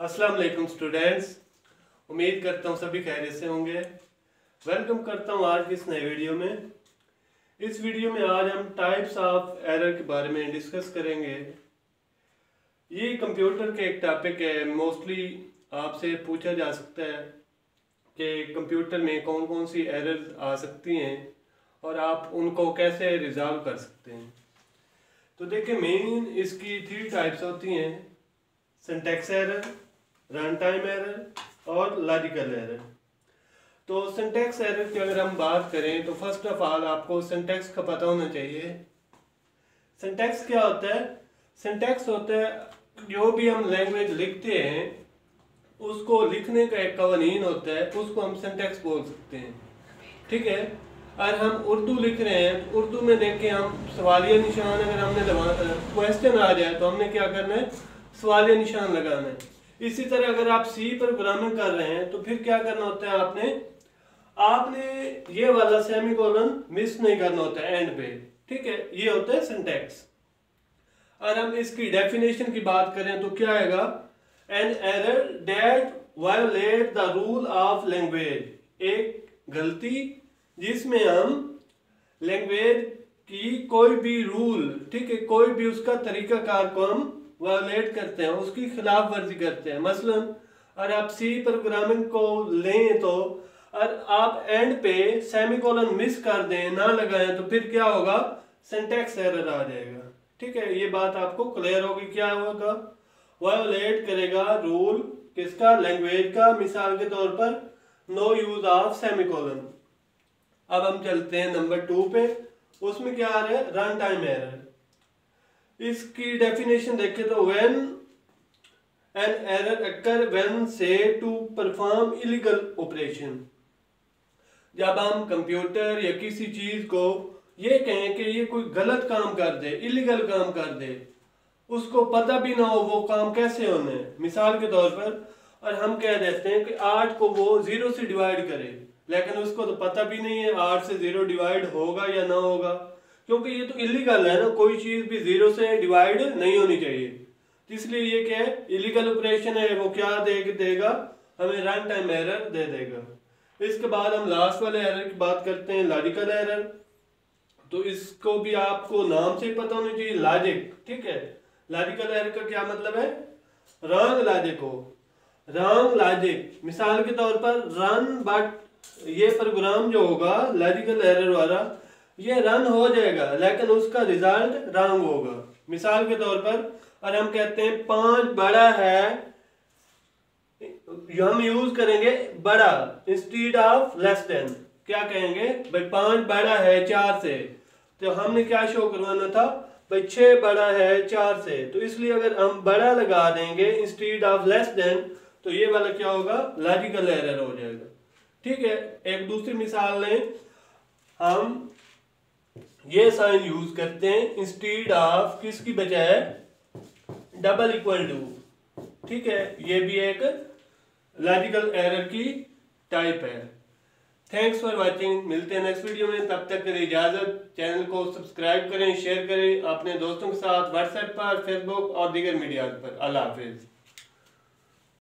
अस्सलाम वालेकुम स्टूडेंट्स उम्मीद करता हूँ सभी खैरियत से होंगे। वेलकम करता हूँ आज की इस नए वीडियो में। इस वीडियो में आज हम टाइप्स ऑफ़ एरर के बारे में डिस्कस करेंगे। ये कंप्यूटर के एक टॉपिक है। मोस्टली आपसे पूछा जा सकता है कि कंप्यूटर में कौन कौन सी एरर आ सकती हैं और आप उनको कैसे रिजॉल्व कर सकते हैं। तो देखिए मेन इसकी थ्री टाइप्स होती हैं। Syntax error run time error और लॉजिकल एरर तो सिंटेक्स एरर की अगर हम बात करें तो फ़र्स्ट ऑफ़ ऑल आपको सिंटेक्स का पता होना चाहिए। सिंटेक्स क्या होता है? सिंटेक्स होता है, जो भी हम लैंग्वेज लिखते हैं, उसको लिखने का एक कवानीन होता है, उसको हम सिंटेक्स बोल सकते हैं। ठीक है? और हम उर्दू लिख रहे हैं तो उर्दू में देखें हम सवालिया निशान अगर हमने क्वेश्चन आ जाए तो हमने क्या करना है? सवालिया निशान लगाना है। इसी तरह अगर आप सी पर प्रोग्रामिंग कर रहे हैं तो फिर क्या करना होता है आपने? आपने ये वाला सेमी कॉलन मिस नहीं करना होता है एंड पे, ठीक है? ये होता है सिंटेक्स और हम इसकी डेफिनेशन की बात करें तो क्या आएगा? An error that violate the rule of language एक गलती जिसमें हम लैंग्वेज की कोई भी रूल ठीक है? कोई भी उसका तरीकाकार को हम वायलेट करते हैं, उसकी खिलाफ वर्जी करते हैं। मसलन, अगर आप सी प्रोग्रामिंग को लें तो और आप एंड पे सेमीकोलन मिस कर दें, ना लगाएँ तो फिर क्या होगा? सिंटेक्स एरर आ जाएगा। ठीक है, ये बात आपको क्लियर होगी। क्या होगा? वायोलेट करेगा रूल किसका? लैंग्वेज का। मिसाल के तौर पर नो यूज़ ऑफ़ सेमीकोलन अब हम चलते हैं नंबर टू पे। उसमें क्या आ रहा है? रन टाइम एरर इसकी डेफिनेशन देखें तो when an error occur when से टू परफॉर्म इलीगल ऑपरेशन जब हम कंप्यूटर या किसी चीज़ को ये कहें कि ये कोई गलत काम कर दे इलीगल काम कर दे, उसको पता भी ना हो वो काम कैसे होने मिसाल के तौर पर, और हम कह देते हैं कि आठ को वो ज़ीरो से डिवाइड करे, लेकिन उसको तो पता भी नहीं है आठ से ज़ीरो डिवाइड होगा या ना होगा। क्योंकि ये तो इलीगल है ना, कोई चीज़ भी ज़ीरो से डिवाइड नहीं होनी चाहिए। इसलिए ये क्या है इलीगल ऑपरेशन है, वो क्या दे देगा? हमें रन टाइम एरर दे देगा। इसके बाद हम लास्ट वाले एरर की बात करते हैं लॉजिकल एरर तो इसको भी आपको नाम से पता होना चाहिए लॉजिक ठीक है? लॉजिकल एरर का क्या मतलब है? रंग लॉजिक हो। रंग लॉजिक मिसाल के तौर पर रन बट ये प्रोग्राम जो होगा लॉजिकल एरर वाला ये रन हो जाएगा, लेकिन उसका रिज़ल्ट रंग होगा। मिसाल के तौर पर और हम कहते हैं पाँच बड़ा है, हम यूज़ करेंगे बड़ा इंस्टीड ऑफ़ लेस देन क्या कहेंगे? भाई पाँच बड़ा है चार से। तो हमने क्या शो करवाना था? भाई छह बड़ा है चार से। तो इसलिए अगर हम बड़ा लगा देंगे इंस्टीड ऑफ़ लेस देन तो ये वाला क्या होगा? लॉजिकल एरर हो जाएगा। ठीक है, एक दूसरी मिसाल लें। हम ये साइन यूज़ करते हैं इंस्टीड ऑफ़ किसकी बजाय? डबल इक्वल टू ठीक है, ये भी एक लॉजिकल एरर की टाइप है। थैंक्स फॉर वाचिंग मिलते हैं नेक्स्ट वीडियो में। तब तक करें इजाज़त। चैनल को सब्सक्राइब करें शेयर करें। अपने दोस्तों के साथ व्हाट्सएप पर फेसबुक और दीगर मीडिया पर। अल्लाह हाफिज़।